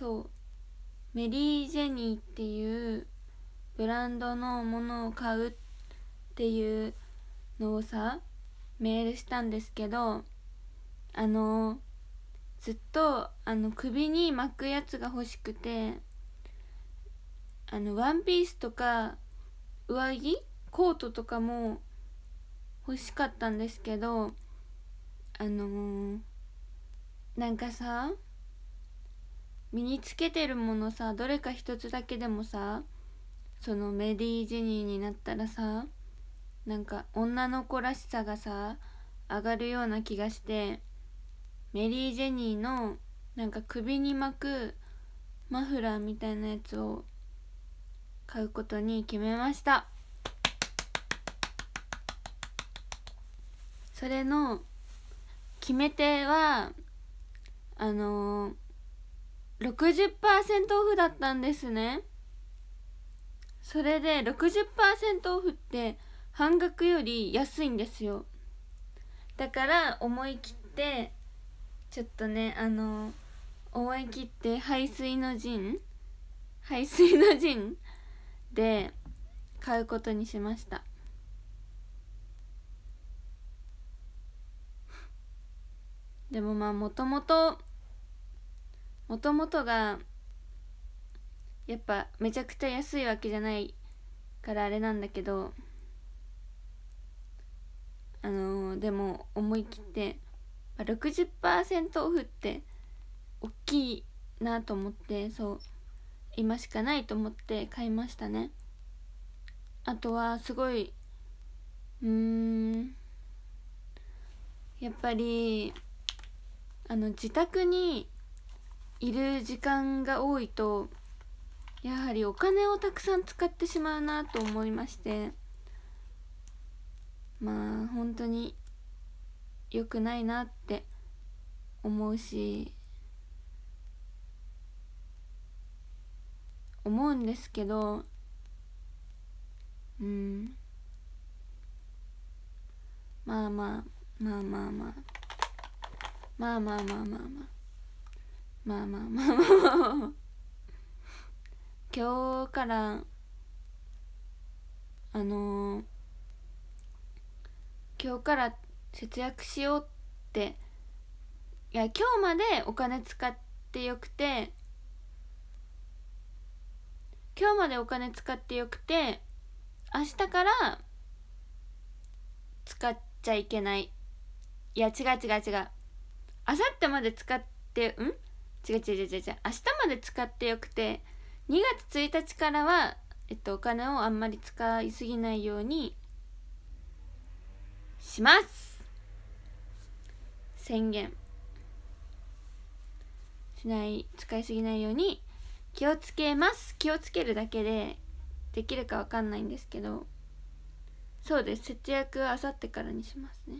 そう。メリー・ジェニーっていうブランドのものを買うっていうのをさメールしたんですけどあのずっとあの首に巻くやつが欲しくてあのワンピースとか上着コートとかも欲しかったんですけどあのー、なんかさ身につけてるものさどれか一つだけでもさそのメリー・ジェニーになったらさなんか女の子らしさがさ上がるような気がしてメリー・ジェニーのなんか首に巻くマフラーみたいなやつを買うことに決めました。それの決め手はあのー60%オフだったんですね。それで60%オフって半額より安いんですよ。だから思い切ってちょっとねあの思い切って排水の陣排水の陣で買うことにしました。でもまあもともともともとがやっぱめちゃくちゃ安いわけじゃないからあれなんだけどあのー、でも思い切って60%オフって大きいなと思ってそう今しかないと思って買いましたね。あとはすごいうーんやっぱりあの自宅にいる時間が多いとやはりお金をたくさん使ってしまうなと思いましてまあ本当に良くないなって思うし思うんですけどうん。まあまあまあまあまあ。まあまあまあまあまあ。まあまあまあまあ。今日からあのー、今日から節約しようって。いや今日までお金使ってよくて今日までお金使ってよくて明日から使っちゃいけない。いや違う違う違う。明後日まで使ってうん？違う違う違う違う。明日まで使ってよくて2月1日からは、えっと、お金をあんまり使いすぎないようにします。宣言。しない使いすぎないように気をつけます。気をつけるだけでできるかわかんないんですけどそうです。節約はあさってからにしますね。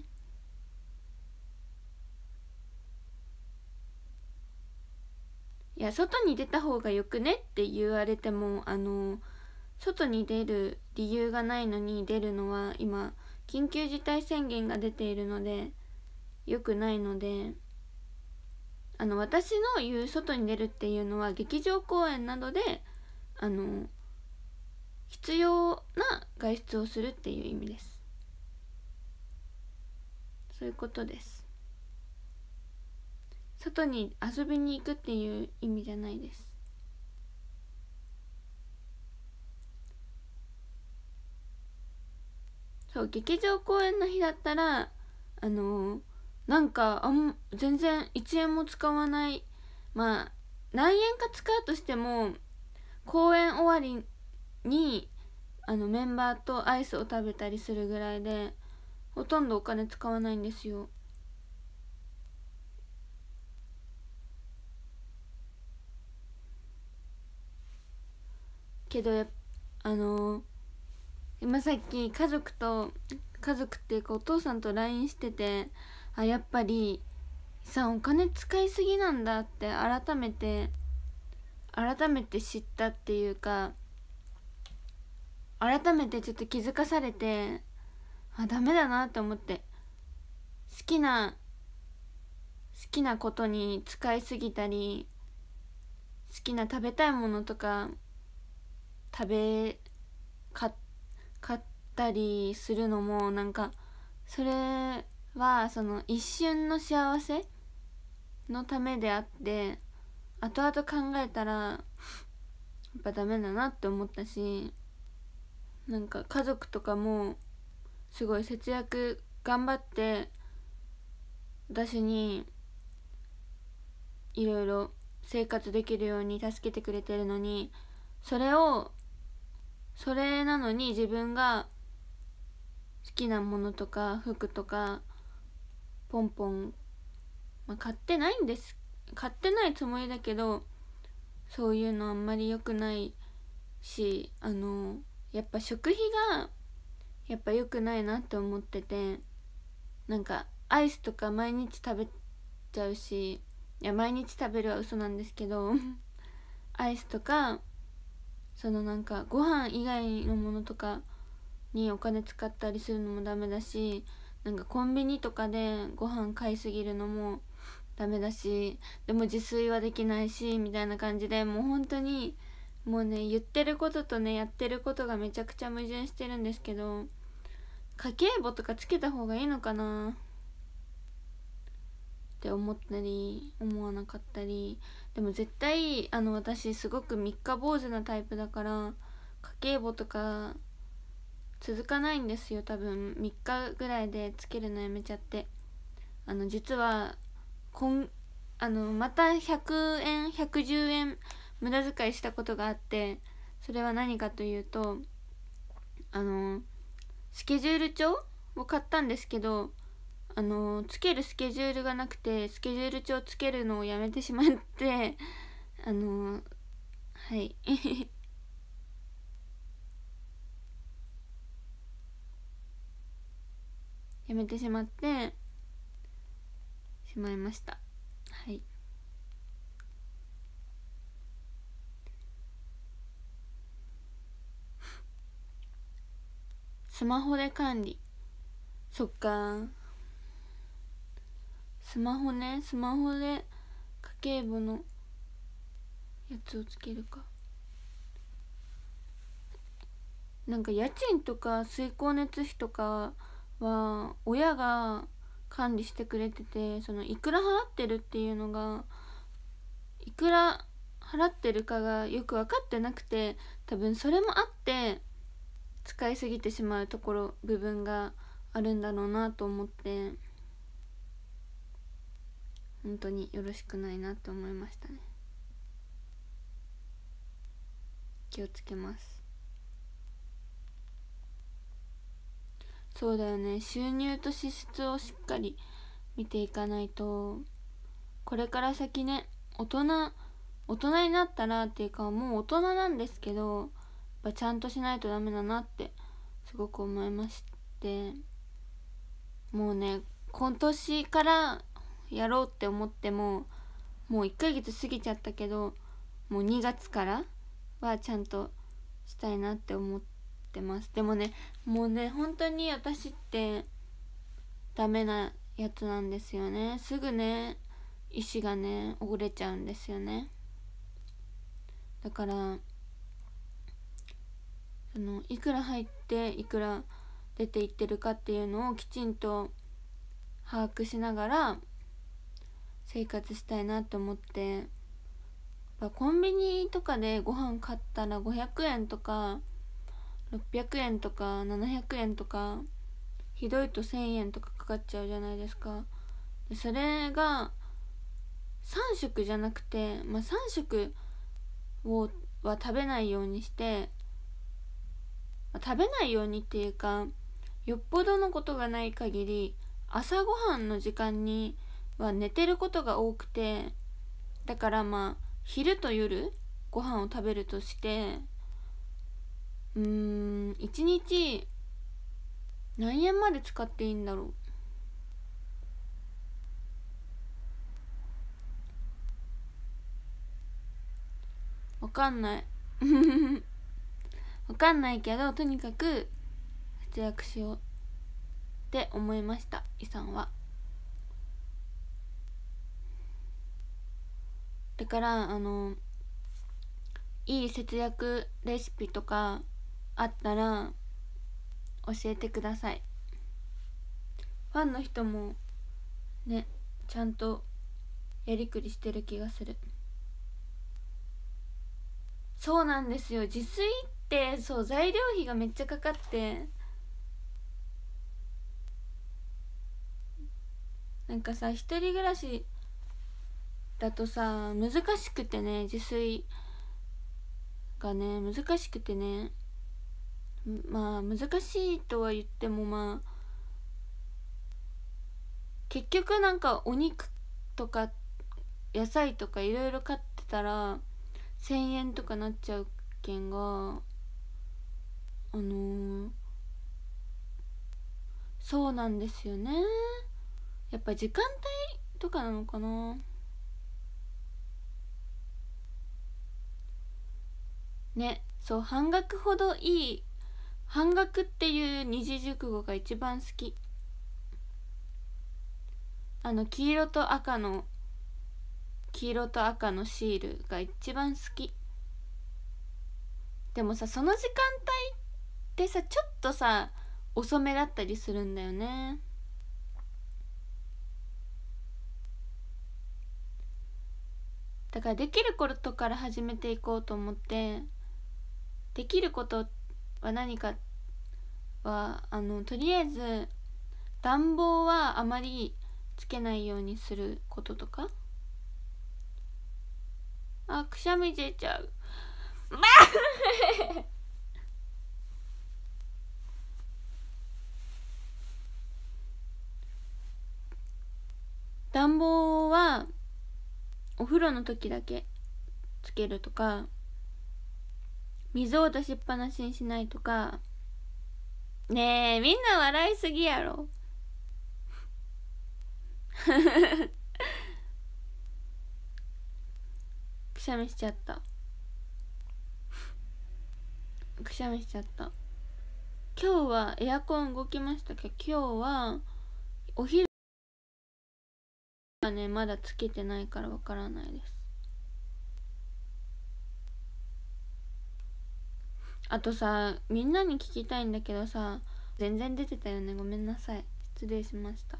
いや外に出た方がよくねって言われてもあの外に出る理由がないのに出るのは今緊急事態宣言が出ているので良くないのであの私の言う外に出るっていうのは劇場公演などであの必要な外出をするっていう意味です。そういうことです。外に遊びに行くっていう意味じゃないです。そう劇場公演の日だったらあのー、なんかあん全然1円も使わない。まあ何円か使うとしても公演終わりにあのメンバーとアイスを食べたりするぐらいでほとんどお金使わないんですよ。けどあの今さっき家族と家族っていうかお父さんと LINE しててあやっぱりさお金使いすぎなんだって改めて改めて知ったっていうか改めてちょっと気づかされてあダメだなって思って好きな好きなことに使いすぎたり好きな食べたいものとか食べ買買ったりするのもなんかそれはその一瞬の幸せのためであって後々考えたらやっぱダメだなって思ったしなんか家族とかもすごい節約頑張って私にいろいろ生活できるように助けてくれてるのにそれをそれなのに自分が好きなものとか服とかポンポン、まあ、買ってないんです。買ってないつもりだけどそういうのあんまり良くないしあのやっぱ食費がやっぱ良くないなって思っててなんかアイスとか毎日食べちゃうしいや毎日食べるは嘘なんですけど アイスとかそのなんかご飯以外のものとかにお金使ったりするのもダメだしなんかコンビニとかでご飯買いすぎるのもダメだしでも自炊はできないしみたいな感じでもう本当にもうね言ってることとねやってることがめちゃくちゃ矛盾してるんですけど家計簿とかつけた方がいいのかな？って思ったり思わなかったりでも絶対あの私すごく三日坊主なタイプだから家計簿とか続かないんですよ多分。3日ぐらいでつけるのやめちゃって。あの実はこんあのまた100円110円無駄遣いしたことがあってそれは何かというとあのスケジュール帳を買ったんですけどあのつけるスケジュールがなくてスケジュール帳つけるのをやめてしまって あのはい。やめてしまってしまいました。はい。スマホで管理。そっかスマホねスマホで家計簿のやつをつけるか。なんか家賃とか水光熱費とかは親が管理してくれててそのいくら払ってるっていうのがいくら払ってるかがよく分かってなくて多分それもあって使いすぎてしまうところ部分があるんだろうなと思って。本当によろしくないなと思いましたね。気をつけます。そうだよね。収入と支出をしっかり見ていかないとこれから先ね大人大人になったらっていうかもう大人なんですけどやっぱちゃんとしないとダメだなってすごく思いまして。もうね今年からやろうって思ってももう1ヶ月過ぎちゃったけどもう2月からはちゃんとしたいなって思ってます。でもねもうね本当に私ってダメなやつなんですよね。すぐね石がね折れちゃうんですよね。だからそのいくら入っていくら出ていってるかっていうのをきちんと把握しながら生活したいなと思って。コンビニとかでご飯買ったら500円とか600円とか700円とかひどいと1000円とかかかっちゃうじゃないですか。でそれが3食じゃなくて、まあ、3食をは食べないようにしてまあ、食べないようにっていうかよっぽどのことがない限り朝ごはんの時間には寝てることが多くてだからまあ昼と夜ご飯を食べるとしてうーん1日何円まで使っていいんだろう。わかんない。わかんないけどとにかく節約しようって思いました遺産は。だからあのいい節約レシピとかあったら教えてください。ファンの人もねちゃんとやりくりしてる気がする。そうなんですよ。自炊ってそう材料費がめっちゃかかってなんかさ一人暮らしだとさ難しくてね自炊がね難しくてねまあ難しいとは言ってもまあ結局なんかお肉とか野菜とかいろいろ買ってたら1,000円とかなっちゃうけんがあのー、そうなんですよね。やっぱ時間帯とかなのかな。ねそう半額ほどいい半額っていう二字熟語が一番好き。あの黄色と赤の黄色と赤のシールが一番好き。でもさその時間帯ってさちょっとさ遅めだったりするんだよね。だからできることから始めていこうと思って。できることは何かはあのとりあえず暖房はあまりつけないようにすることとか？あくしゃみ出ちゃう。暖房はお風呂の時だけつけるとか水を出しっぱなしにしないとか。ねえみんな笑いすぎやろ。くしゃみしちゃった。くしゃみしちゃった。今日はエアコン動きましたけど今日はお昼はねまだつけてないからわからないです。あとさみんなに聞きたいんだけどさ全然出てたよね。ごめんなさい。失礼しました。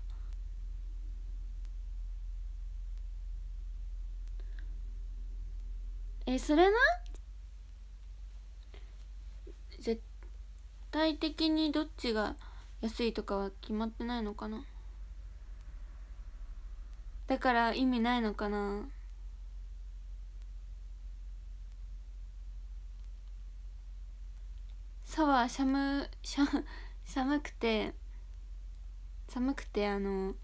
えそれな？絶対的にどっちが安いとかは決まってないのかな？だから意味ないのかな？シャワー寒寒くて寒くてあの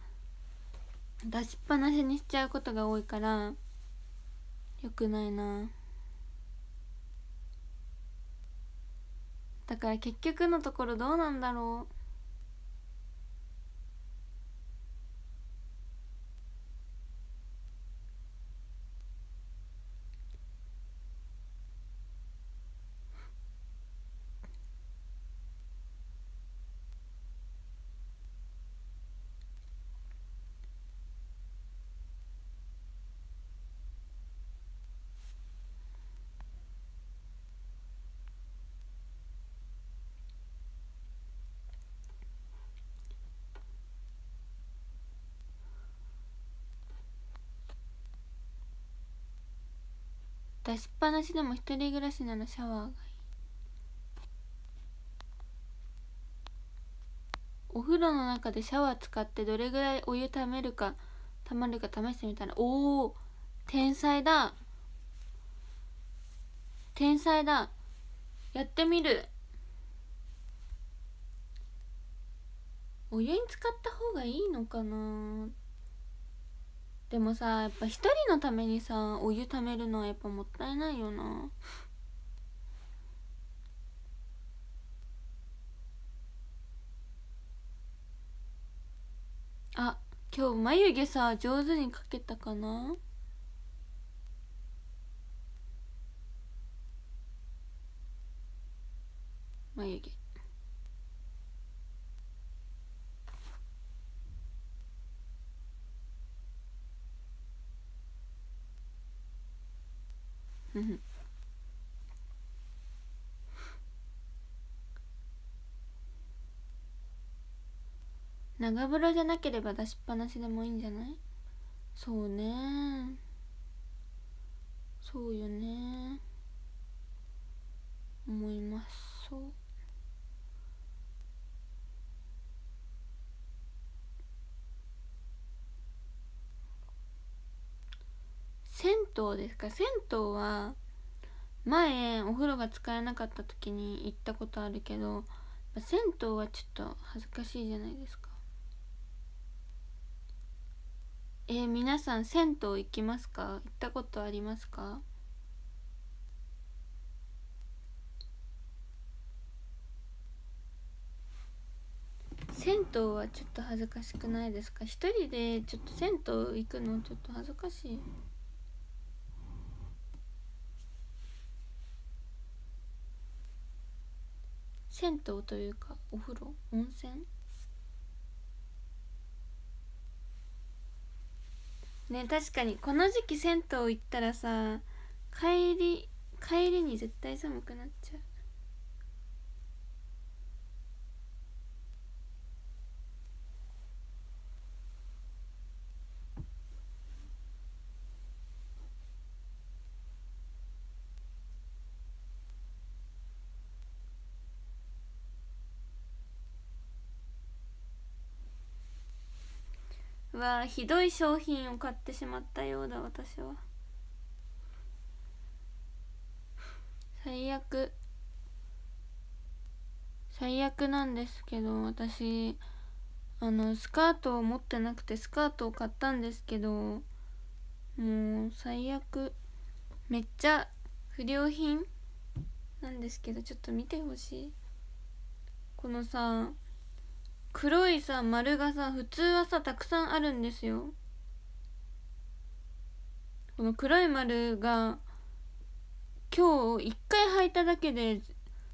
出しっぱなしにしちゃうことが多いからよくないな。だから結局のところどうなんだろう。出しっぱなしでも一人暮らしならシャワーがいい。お風呂の中でシャワー使ってどれぐらいお湯ためるかたまるか試してみたらおお天才だ。天才だ。やってみる。お湯に使った方がいいのかな。でもさやっぱ一人のためにさお湯ためるのはやっぱもったいないよな。あ今日眉毛さ上手に描けたかな？眉毛。うん長風呂じゃなければ出しっぱなしでもいいんじゃない？そうね。そうよね。思います。そう銭湯ですか？銭湯は前お風呂が使えなかった時に行ったことあるけど銭湯はちょっと恥ずかしいじゃないですか。えー、皆さん銭湯行きますか？行ったことありますか？銭湯はちょっと恥ずかしくないですか？一人でちょっと銭湯行くのちょっと恥ずかしい。銭湯というかお風呂温泉？ね確かにこの時期銭湯行ったらさ帰り帰りに絶対寒くなっちゃう。はひどい商品を買ってしまったようだ私は。最悪。最悪なんですけど私あのスカートを持ってなくてスカートを買ったんですけどもう最悪。めっちゃ不良品なんですけどちょっと見てほしい。このさ黒いさ丸がさ普通はさたくさんあるんですよ。この黒い丸が今日一回履いただけで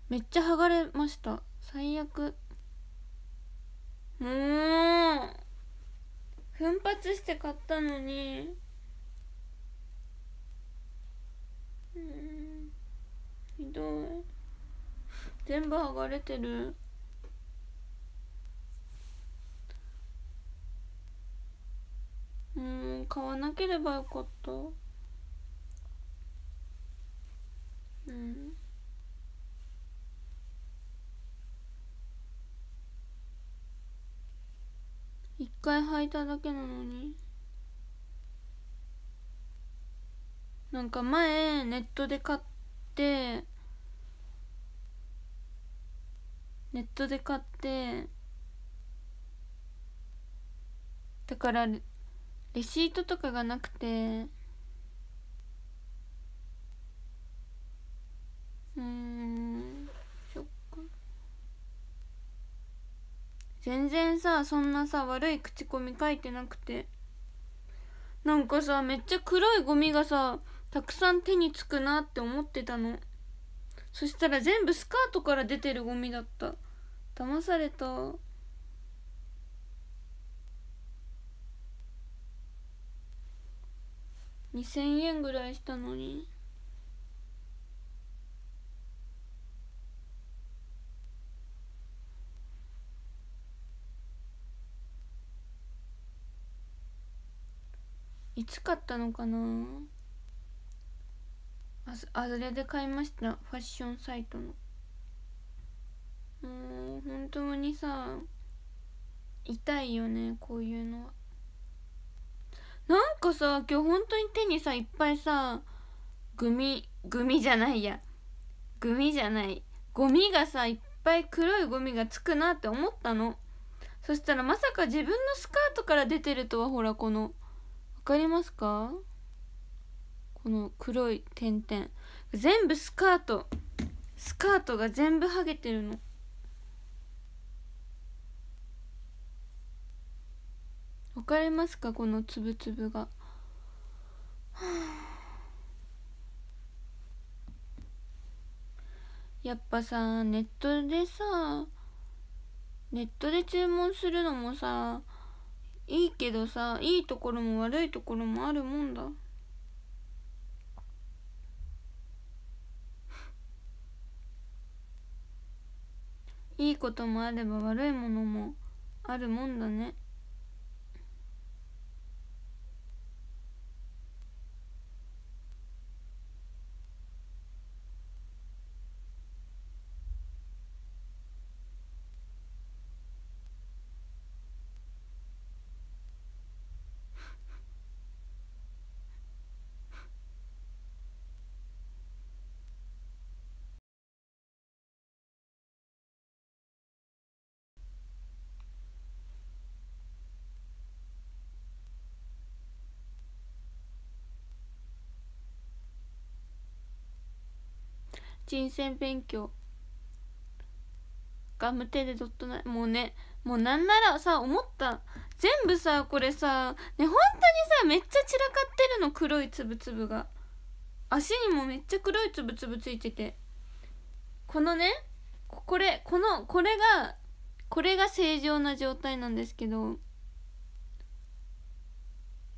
めっちゃ剥がれました。最悪。もう奮発して買ったのに。うん。ひどい。全部剥がれてる。うん買わなければよかった。うん。一回履いただけなのに。なんか前ネットで買ってネットで買ってだからレシートとかがなくて。うんそっか。全然さそんなさ悪い口コミ書いてなくて。なんかさめっちゃ黒いゴミがさたくさん手につくなって思ってたの。そしたら全部スカートから出てるゴミだった。騙された。2000円ぐらいしたのに。いつ買ったのかな？ああれで買いました。ファッションサイトの。もう本当にさ痛いよねこういうのは。かさ今日本当に手にさいっぱいさグミグミじゃないや。グミじゃない。ゴミがさいっぱい黒いゴミがつくなって思ったの。そしたらまさか自分のスカートから出てるとはほらこの分かりますか？この黒い点々。全部スカート。スカートが全部剥げてるの。わかりますか？このつぶつぶが。やっぱさネットでさネットで注文するのもさいいけどさいいところも悪いところもあるもんだ。いいこともあれば悪いものもあるもんだね。人選勉強。ガムテでドットない。もうねもうなんならさ思った。全部さこれさね本当にさめっちゃ散らかってるの。黒いつぶつぶが。足にもめっちゃ黒いつぶつぶついてて。このねこれこのこれがこれが正常な状態なんですけど。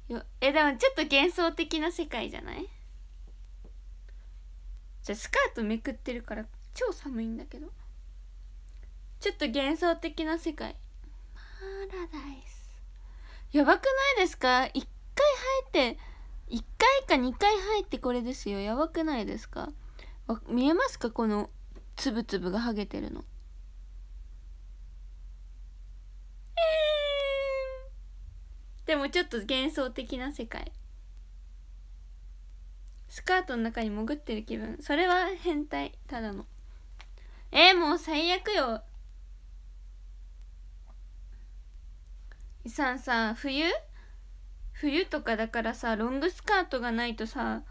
よえでもちょっと幻想的な世界じゃない？じゃスカートめくってるから超寒いんだけど。ちょっと幻想的な世界。パラダイスやばくないですか？1回入って1回か2回入ってこれですよ。やばくないですか？見えますか？このつぶつぶがはげてるの。えー、でもちょっと幻想的な世界。スカートの中に潜ってる気分。それは変態。ただの。えー、もう最悪よ。いさんさ冬？冬とかだからさロングスカートがないとさ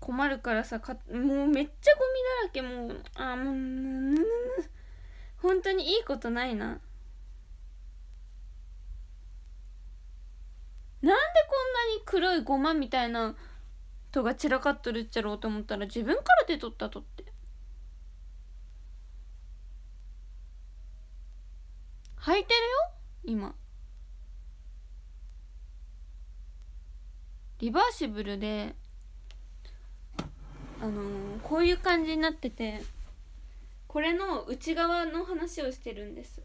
困るからさかもうめっちゃゴミだらけ。もうあもう本当にいいことないな。なんでこんなに黒いゴマみたいなとが散らかっとるっちゃろうと思ったら自分から手取ったとって。履いてるよ今。リバーシブルであのー、こういう感じになっててこれの内側の話をしてるんです。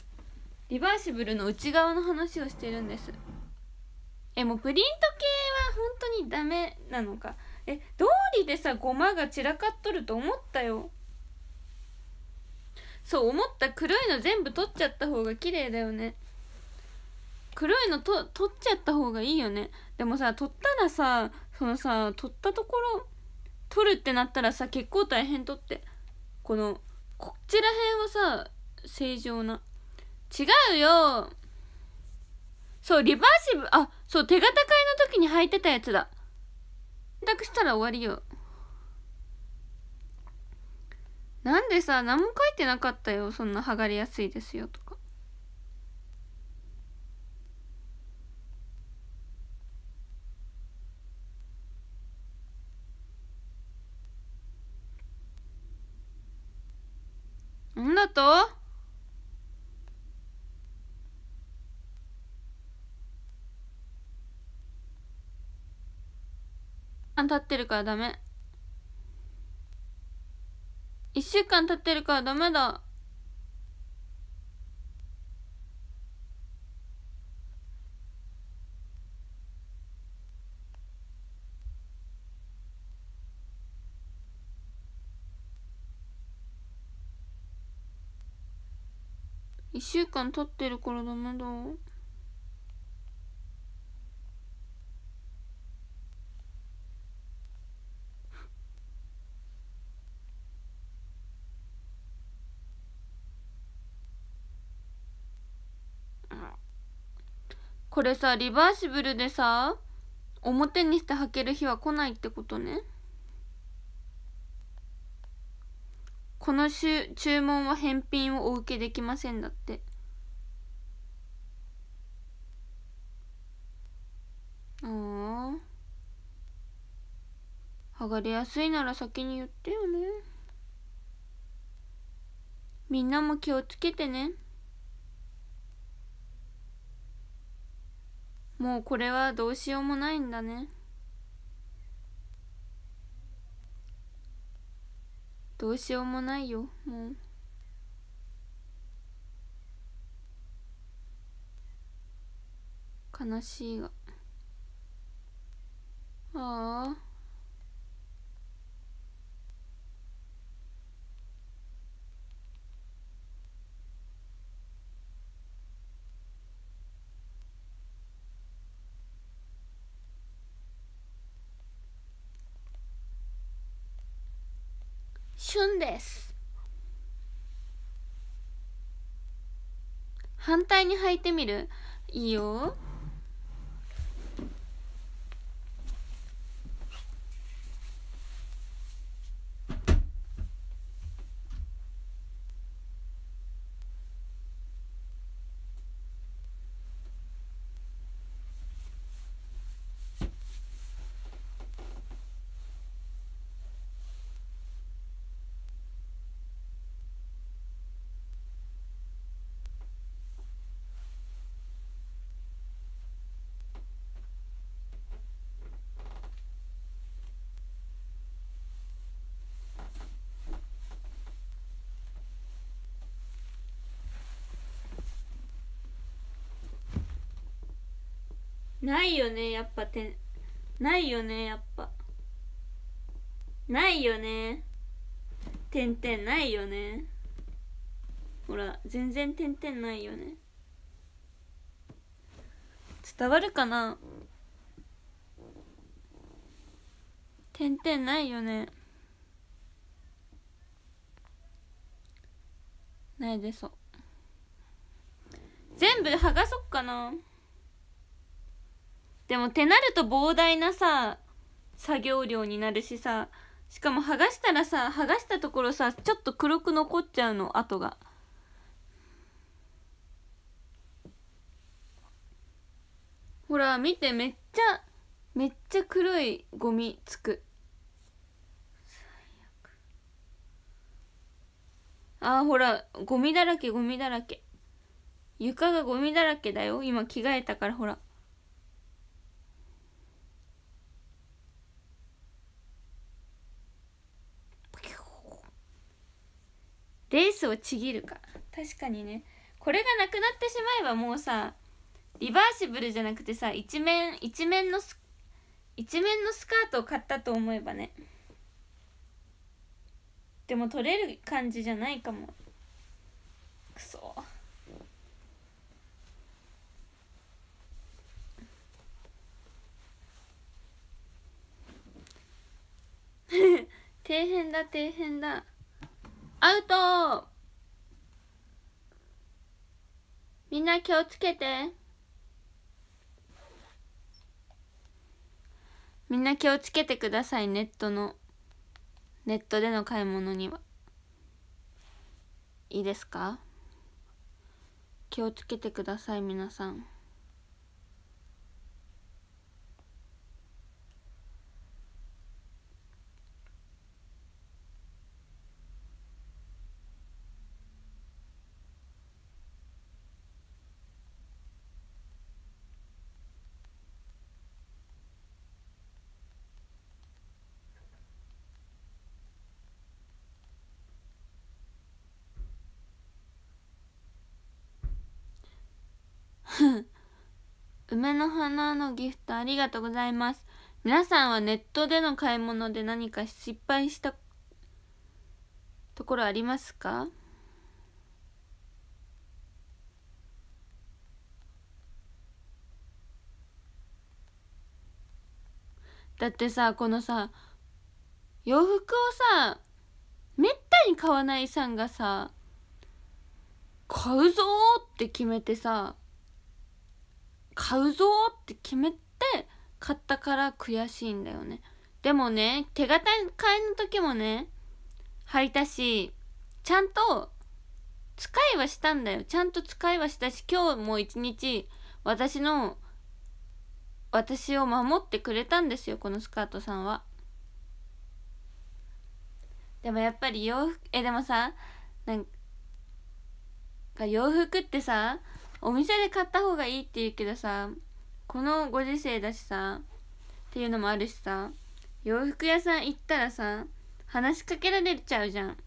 リバーシブルの内側の話をしてるんです。えもうプリント系は本当にダメなのか。え道理でさごまが散らかっとると思ったよ。そう思った。黒いの全部取っちゃった方が綺麗だよね。黒いのと取っちゃった方がいいよね。でもさ取ったらさそのさ取ったところ取るってなったらさ結構大変とって。このこちら辺はさ正常な。違うよ。そうリバーシブあそう手形会の時に履いてたやつだ。択したら終わりよ。なんでさ何も書いてなかったよ。そんな剥がれやすいですよとか。なんだと？間経ってるからダメ。1週間経ってるからダメだ。1週間経ってるからダメだ。これさリバーシブルでさ表にして履ける日は来ないってことね。この注文は返品をお受けできませんだって。ああ剥がれやすいなら先に言ってよね。みんなも気をつけてね。もうこれはどうしようもないんだね。どうしようもないよもう。悲しいが。ああ。旬です。反対に履いてみる？いいよ。ないよねやっぱてないよねやっぱ。ないよね。点々ないよね。ほら全然点々ないよね。伝わるかな？点々ないよね。ないでそう。全部剥がそっかな。でもってなると膨大なさ作業量になるしさしかも剥がしたらさ剥がしたところさちょっと黒く残っちゃうの跡が。ほら見てめっちゃめっちゃ黒いゴミつく。あーほらゴミだらけゴミだらけ。床がゴミだらけだよ。今着替えたからほら。レースをちぎるか。確かにね。これがなくなってしまえばもうさリバーシブルじゃなくてさ一面一面のス一面のスカートを買ったと思えばね。でも取れる感じじゃないかも。くそ。底辺だ底辺だ。アウト。みんな気をつけて。みんな気をつけてくださいネットの。ネットでの買い物には。いいですか？気をつけてください皆さん。梅の花のギフトありがとうござい。ます皆さんはネットでの買い。物で何か失敗したところありますかだってさこのさ洋服をさめったに買わない。さんがさ買うぞって決めてさ買うぞって決めて買ったから悔しいんだよね。でもね手形買いの時もね履いたしちゃんと使いはしたんだよ。ちゃんと使いはしたし今日も一日私の私を守ってくれたんですよこのスカートさんは。でもやっぱり洋服えでもさなんか洋服ってさお店で買った方がいいって言うけどさこのご時世だしさっていうのもあるしさ洋服屋さん行ったらさ話しかけられちゃうじゃん。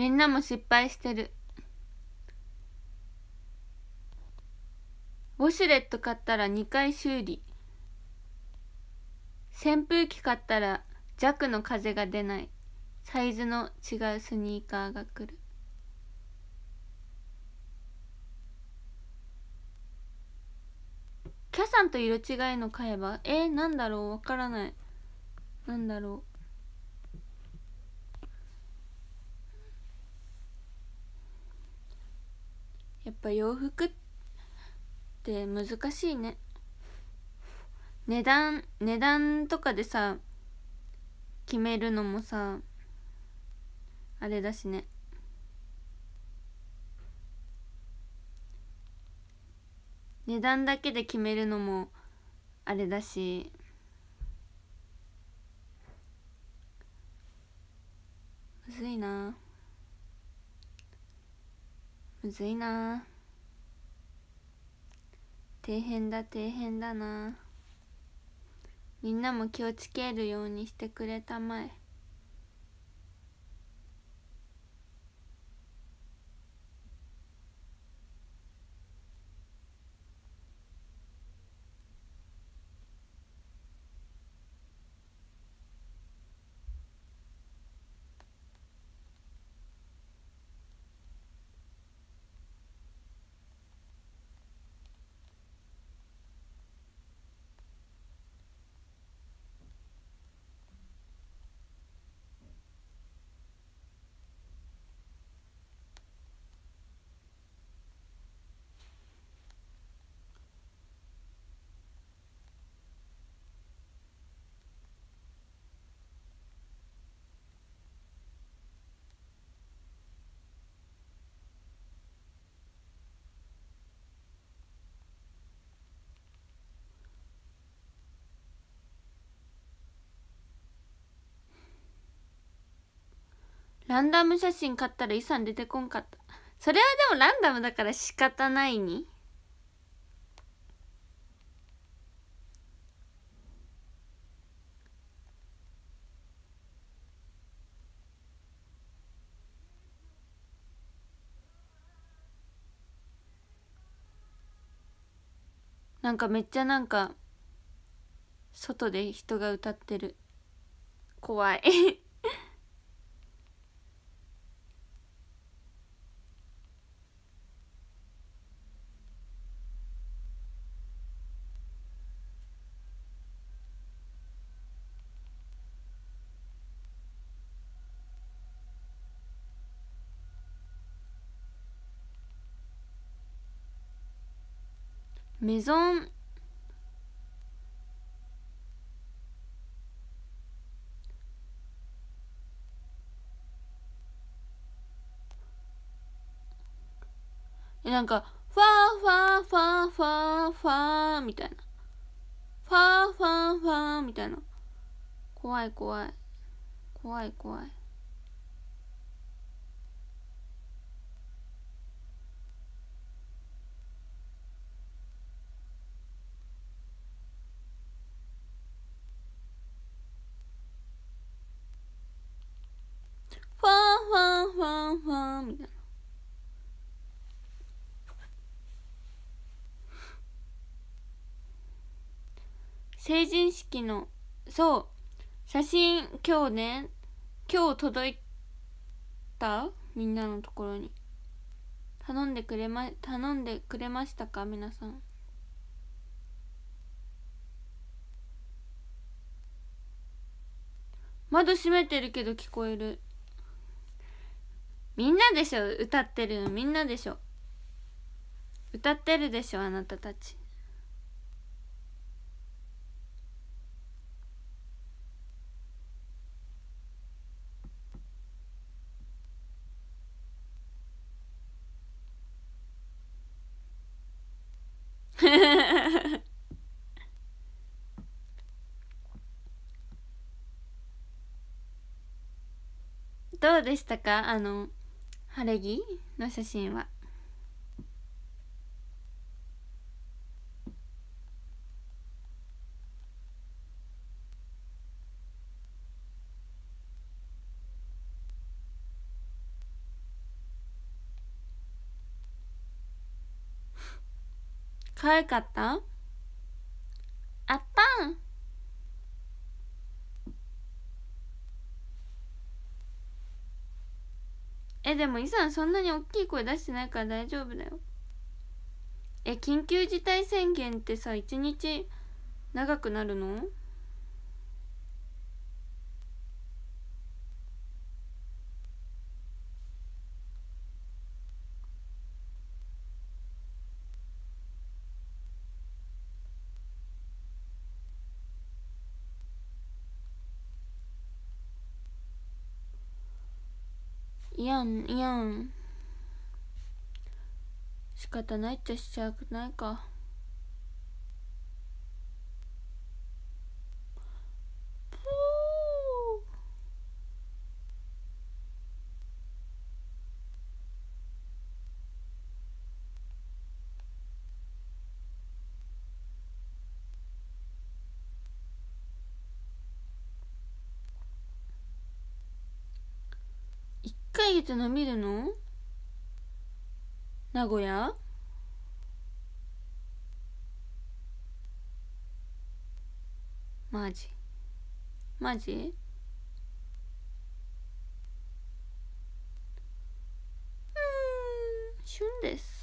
みんなも失敗してる。ウォシュレット買ったら2回修理。扇風機買ったら弱の風が出ない。サイズの違うスニーカーが来る。キャサンと色違いの買えばえー、なんだろう？わからない。なんだろう？やっぱ洋服って難しいね。値段値段とかでさ決めるのもさあれだしね。値段だけで決めるのもあれだし。むずいな。むずいな。底辺だ底辺だな。みんなも気をつけるようにしてくれたまえ。ランダム写真買ったら遺産出てこんかった。それはでもランダムだから仕方ないに。なんかめっちゃなんか外で人が歌ってる。怖い。メゾン。えなんかファーファーファーファーファーみたいな。ファーファーファーみたいな。怖い怖い。怖い怖い。ファンファンファンファン。みたいな成人式のそう。写真今日ね。今日届いた？みんなのところに。頼んでくれま頼んでくれましたか？皆さん。窓閉めてるけど聞こえる。みんなでしょ歌ってるみんなでしょ。歌ってるでしょあなたたち。どうでしたか？あの晴れ着の写真は。可愛かった？えでもいざそんなに大きい声出してないから大丈夫だよ。え緊急事態宣言ってさ1日長くなるの？やんいやん仕方ないっちゃしちゃくないか。ヶ月の見るの名古屋マジマジうん旬です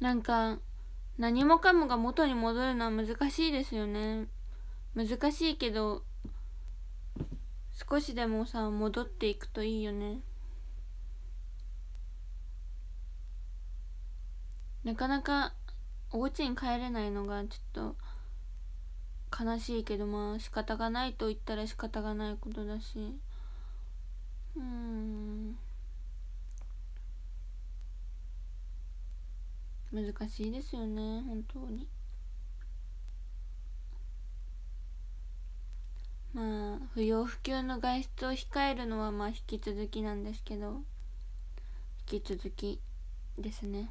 なんか何もかもが元に戻るのは難しいですよね。難しいけど少しでもさ戻っていくといいよね。なかなかお家に帰れないのがちょっと悲しいけどまあ仕方がないと言ったら仕方がないことだし。うん。難しいですよね本当に。まあ不要不急の外出を控えるのはまあ引き続きなんですけど。引き続きですね。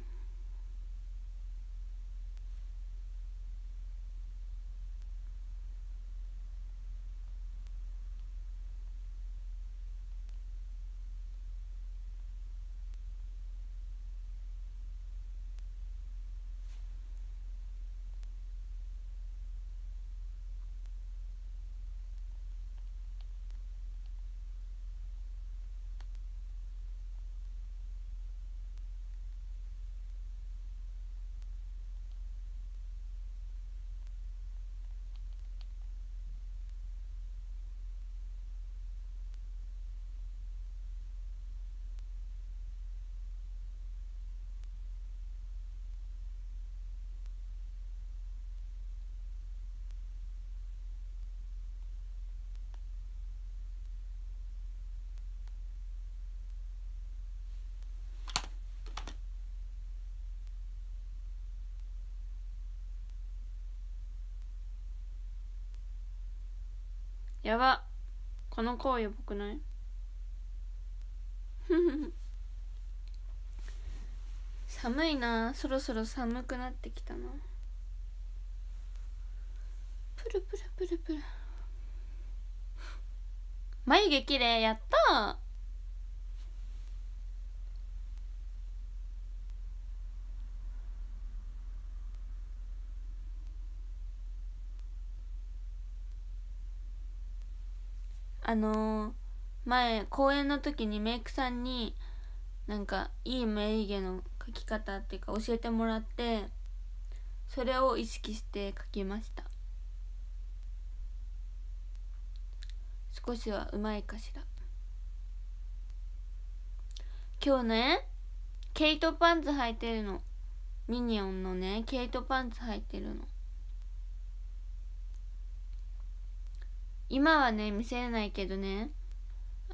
やば。この子や。ばくない寒いな。そろそろ寒くなってきたな。プルプルプルプル。眉毛綺麗やった。あのー、前公演の時にメイクさんになんかいい眉毛の書き方っていうか教えてもらってそれを意識して書きました。少しはうまいかしら。今日ねケイトパンツ履いてるの。ミニオンのねケイトパンツ履いてるの。今はね見せれないけどね。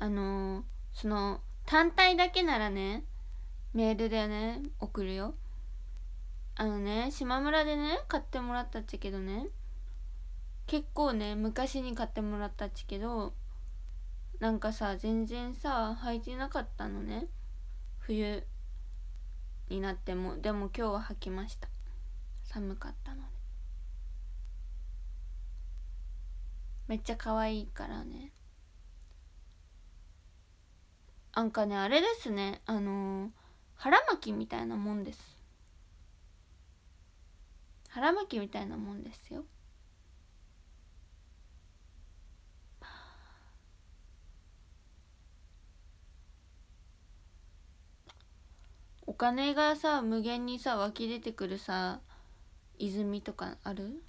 あのー、その単体だけならねメールでね送るよ。あのね島村でね買ってもらったっちゃけどね。結構ね昔に買ってもらったっちゃけどなんかさ全然さ履いてなかったのね。冬になっても。でも今日は履きました。寒かったのでめっちゃ可愛いからね。なんかねあれですね。あのー、腹巻きみたいなもんです。腹巻きみたいなもんですよ。お金がさ無限にさ湧き出てくるさ泉とかある？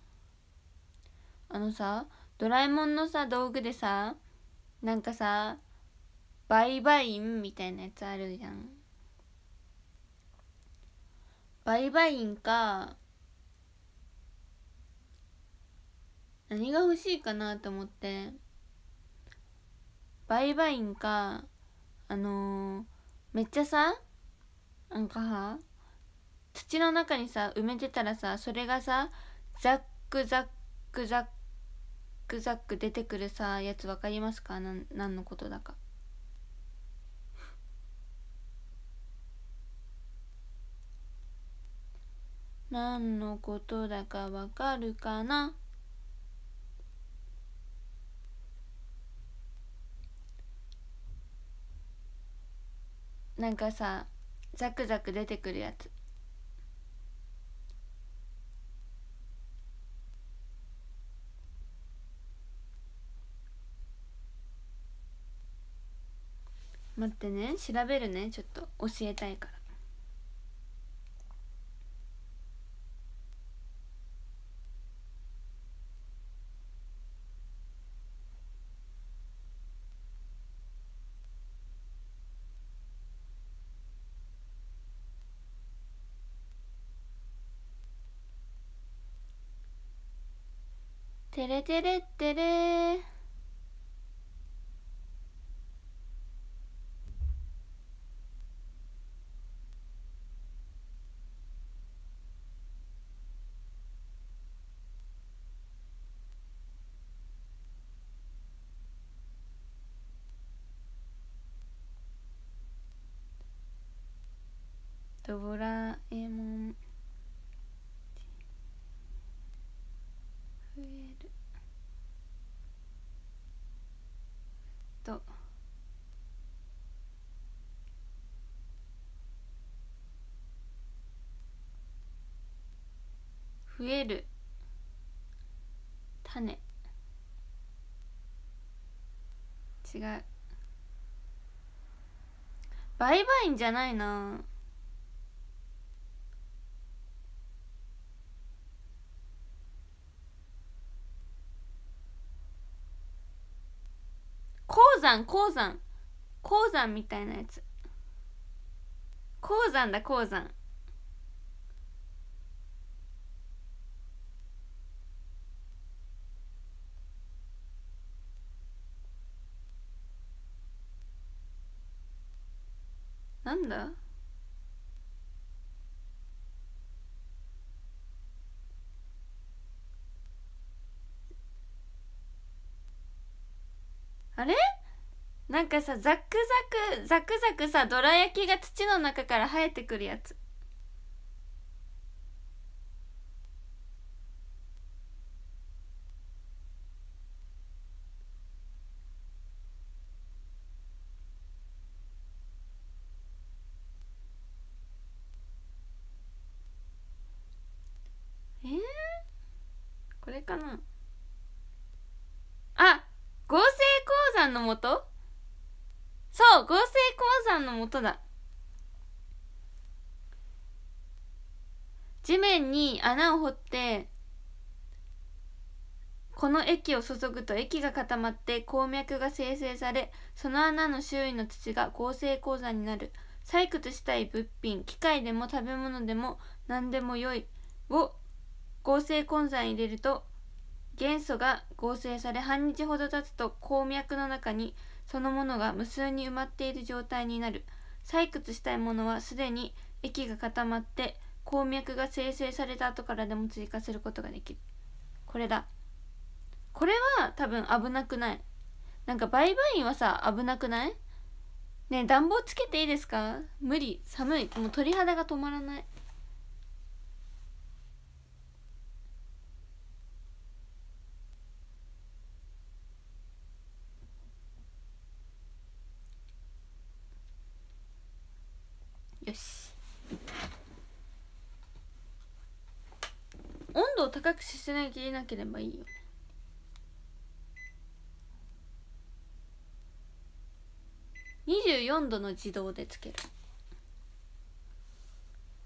あのさドラえもんのさ道具でさなんかさ売買員みたいなやつあるじゃん。売買員か何が欲しいかなと思って。売買員かあのー、めっちゃさなんかは土の中にさ埋めてたらさそれがさザックザックザックザック出てくるさやつ分かりますか？なん何のことだか。何のことだかわかるかな？なんかさザクザク出てくるやつ。待ってね。調べるね。ちょっと。教えたいから。てれてれってれドラえもん。増える。と。増える。種。違う。売買じゃないな。鉱山鉱山。鉱山みたいなやつ。鉱山だ鉱山。なんだ？あれ？なんかさザクザクザクザクさどら焼きが土の中から生えてくるやつえー、これかなあ合成鉱山のもとそう合成鉱山のもとだ。地面に穴を掘ってこの液を注ぐと液が固まって鉱脈が生成されその穴の周囲の土が合成鉱山になる。採掘したい物品機械でも食べ物でも何でもよいを合成鉱山入れると元素が合成され半日ほど経つと鉱脈の中にそのものが無数に埋まっている状態になる。採掘したいものはすでに液が固まって鉱脈が生成された後からでも追加することができる。これだ。これは多分危なくない。なんか売買員はさ危なくない？ね暖房つけていいですか？無理。寒い。もう鳥肌が止まらない。よし。温度を高くしなきゃいなければいいよ。ね24度の自動でつける。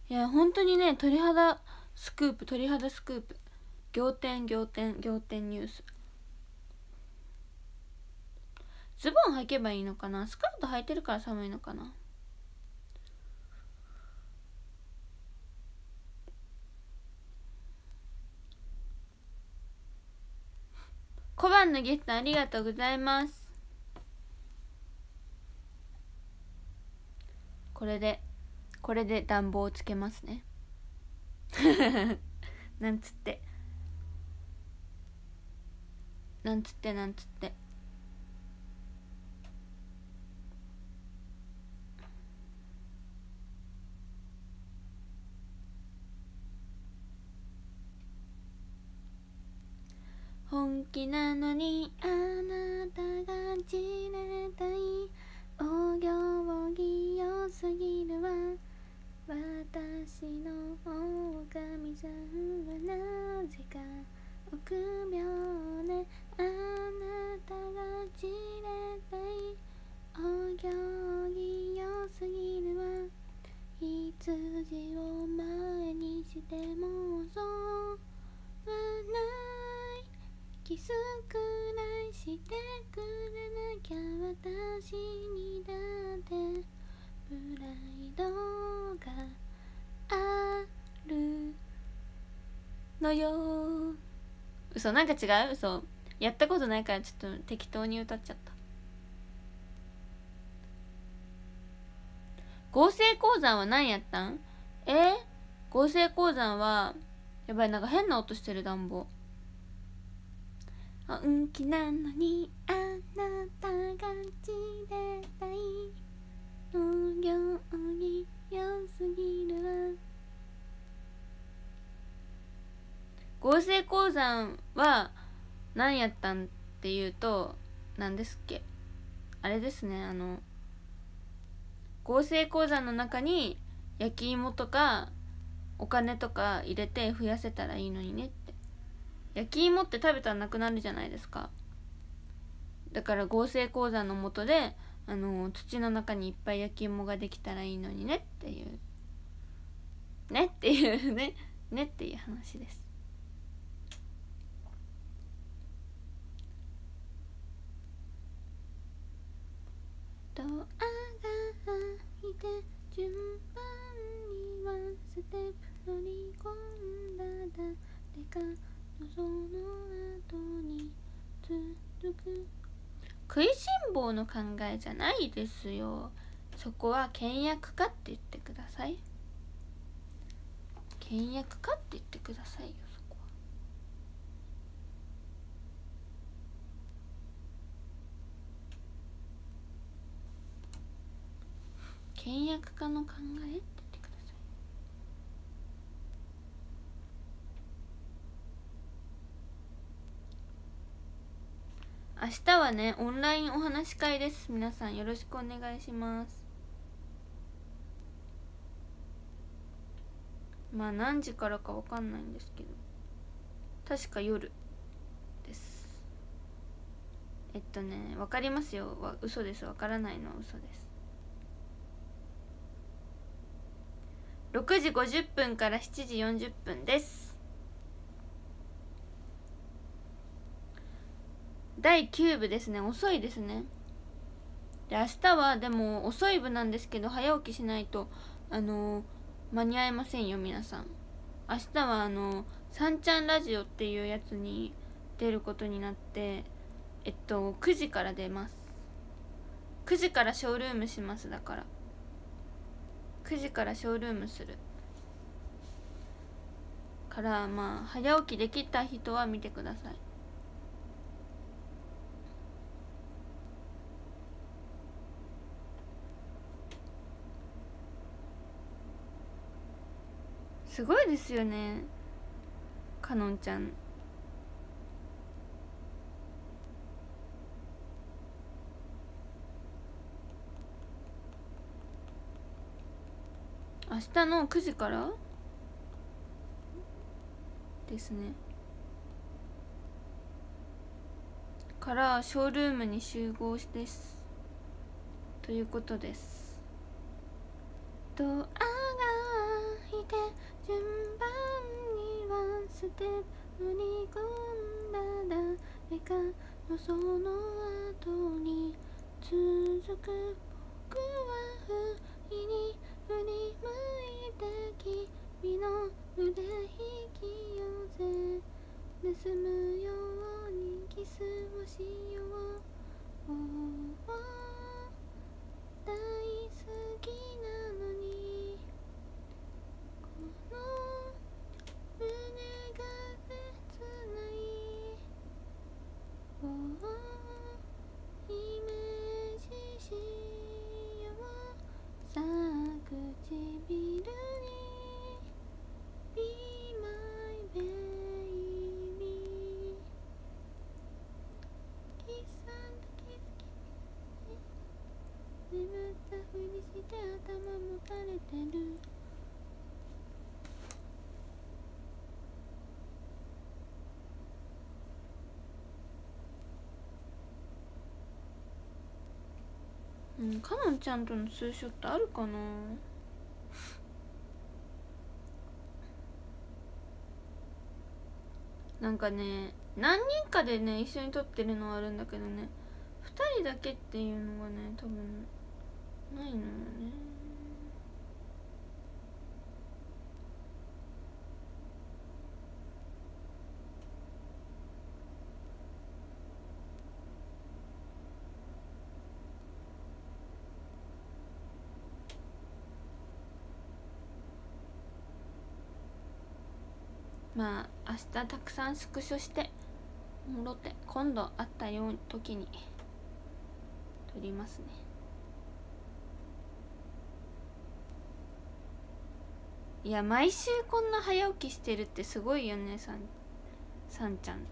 いや本当にね鳥肌スクープ鳥肌スクープ。仰天仰天仰天ニュース。ズボン履けばいいのかな？スカート履いてるから寒いのかな？小判のゲストありがとうございます。これでこれで暖房をつけますね。なんつって。なんつってなんつって。本気なのにあなたがじれたい。お行儀良すぎるわ。私の狼さんはなぜか臆病ね。あなたがじれたい。お行儀良すぎるわ。羊を前にしてもそう。はないキスくらいしてくれなきゃ私にだってプライドがあるのよ。嘘なんか違う？嘘。やったことないからちょっと適当に歌っちゃった。合成鉱山は何やったん？え、合成鉱山はやばいなんか変な音してる暖房。本気なのにあなたがちれたい農業に良すぎるわ。合成鉱山は何やったんっていうと何ですっけ？あれですねあの合成鉱山の中に焼き芋とかお金とか入れて増やせたらいいのにね。って焼き芋って食べたらなくなるじゃないですか。だから合成鉱山のもとであの土の中にいっぱい焼き芋ができたらいいのにねっていう。ねっていう ねねっていう話です。ドアが開いて順番にはステップ乗り込んだ誰かその後に続く。食いしん坊の考えじゃないですよ。そこは倹約家って言ってください。倹約家って言ってくださいよそこは。倹約家の考えって言ってください明日はねオンラインお話し会です。皆さんよろしくお願いします。まあ何時からかわかんないんですけど。確か夜です。えっとねわかりますよ。わ嘘です。わからないのは嘘です。6時50分から7時40分です。第9部ですね。遅いですね。で明日はでも遅い部なんですけど早起きしないとあの間に合いませんよ皆さん。明日はあの「さんちゃんラジオ」っていうやつに出ることになってえっと9時から出ます。9時からショールームしますだから。9時からショールームする。からまあ早起きできた人は見てください。すごいですよね。かのんちゃん。明日の9時から？ですね。からショールームに集合です。ということです。ドアが開いて順番にワンステップに込んだ誰かのその後に続く僕は不意に振り向いて君の腕引き寄せ盗むようにキスをしよう、大好きな could it? うんかのんちゃんとのツーショットあるかな？なんかね何人かでね一緒に撮ってるのはあるんだけどね2人だけっていうのがね多分ないのよね。まあ明日たくさんスクショして戻って今度会ったよう時に撮りますね。いや毎週こんな早起きしてるってすごいよねさんさんちゃん。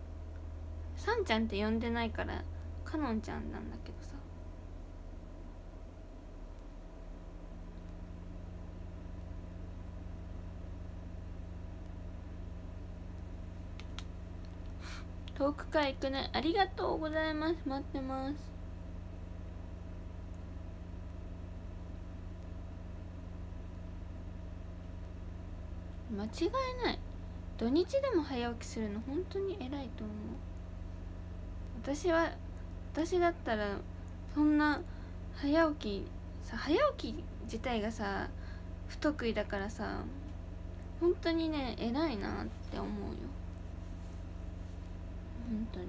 さんちゃんって呼んでないからかのんちゃんなんだけどさ。遠くから行くね。ありがとうございます。待ってます。間違いない。土日でも早起きするの本当に偉いと思う。私は私だったらそんな早起きさ早起き自体がさ不得意だからさ本当にね偉いなって思うよ。本当に。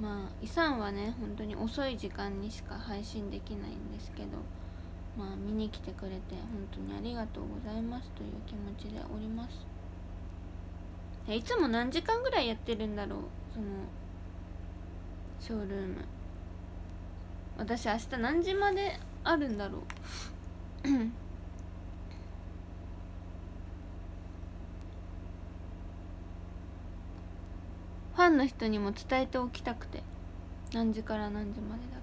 まあイさんはね本当に遅い時間にしか配信できないんですけどまあ見に来てくれて本当にありがとうございますという気持ちでおります。いつも何時間ぐらいやってるんだろう？そのショールーム。私明日何時まであるんだろう？ァンの人にも伝えておきたくて。何時から何時までだっ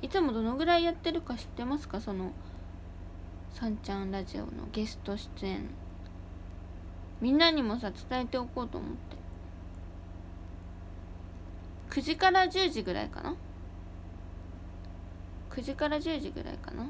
て。いつもどのぐらいやってるか知ってますか？そのさんちゃんラジオのゲスト出演。みんなにもさ伝えておこうと思って。9時から10時ぐらいかな？9時から10時ぐらいかな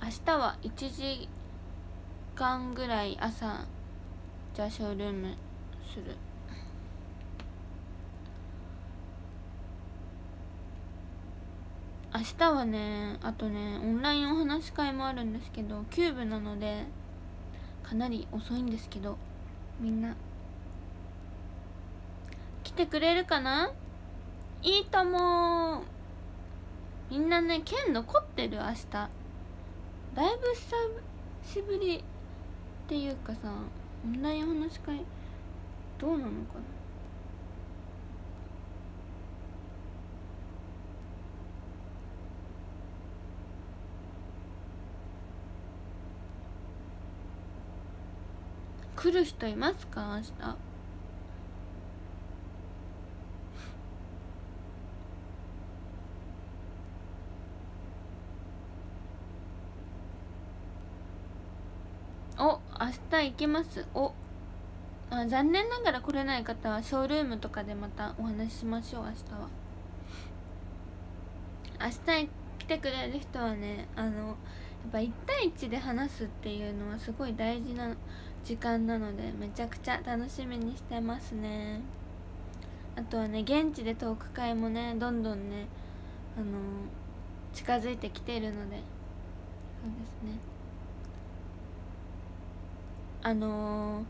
明日は1時間ぐらい朝じゃあショールームする。明日はねあとねオンラインお話し会もあるんですけどキューブなのでかなり遅いんですけどみんな。来てくれるかな？いいともみんなね剣残ってる明日。だいぶ久しぶりっていうかさオンライン話し会どうなのかな？来る人いますか？明日お明行きます。おあ残念ながら来れない方はショールームとかでまたお話ししましょう明日は。明日来てくれる人はねあのやっぱ1対1で話すっていうのはすごい大事な時間なのでめちゃくちゃ楽しみにしてますね。あとはね現地でトーク会もねどんどんねあの近づいてきてるのでそうですね。あの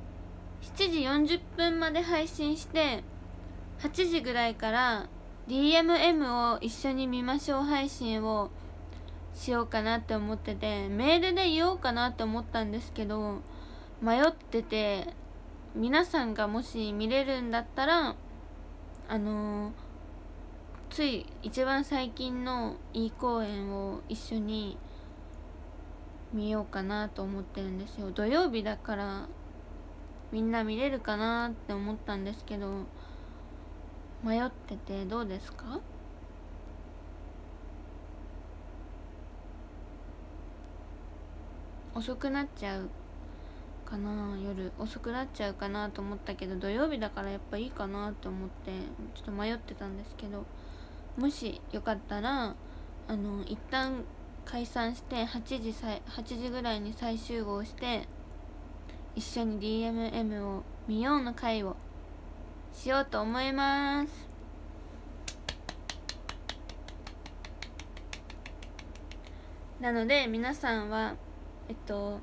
ー、7時40分まで配信して8時ぐらいから DMM を一緒に見ましょう配信をしようかなって思っててメールで言おうかなって思ったんですけど迷ってて皆さんがもし見れるんだったらあのー、つい一番最近のいい公演を一緒に見ようかなと思ってるんですよ。土曜日だからみんな見れるかなって思ったんですけど迷っててどうですか？遅くなっちゃうかな夜。遅くなっちゃうかなと思ったけど土曜日だからやっぱいいかなと思ってちょっと迷ってたんですけどもしよかったらあの一旦解散して8時さ8時ぐらいに再集合して一緒に DMM を見ようの会をしようと思います。なので皆さんはえっと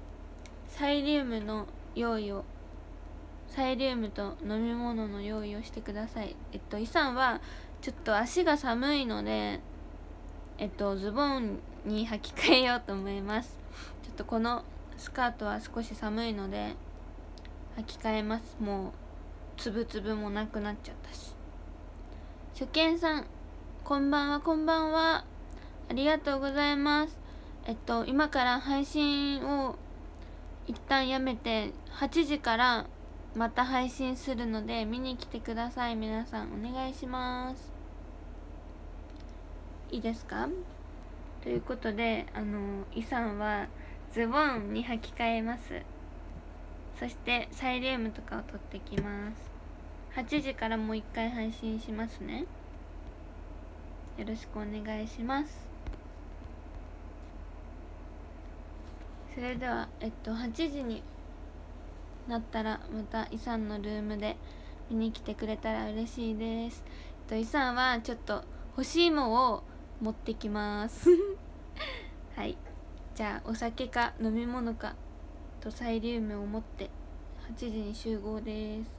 サイリウムの用意をサイリウムと飲み物の用意をしてください。えっとイさんはちょっと足が寒いのでえっとズボンに履き替えようと思います。ちょっとこのスカートは少し寒いので履き替えます。もうつぶつぶもなくなっちゃったし。初見さんこんばんはこんばんは。ありがとうございます。えっと今から配信を一旦やめて8時からまた配信するので見に来てください。皆さんお願いします。いいですか？ということであのイさんはズボンに履き替えます。そしてサイリウムとかを取ってきます。8時からもう一回配信しますね。よろしくお願いします。それではえっと8時になったらまたイさんのルームで見に来てくれたら嬉しいです。えっとイさんはちょっと干し芋を持ってきます。はい。じゃあお酒か飲み物かとサイリウムを持って8時に集合です